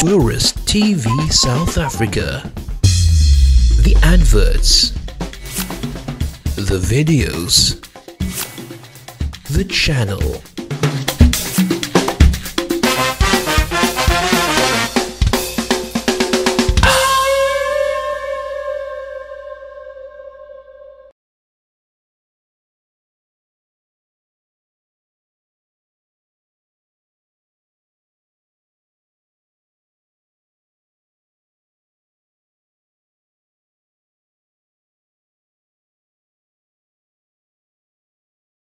Tourist TV South Africa. The adverts. The videos. The channel.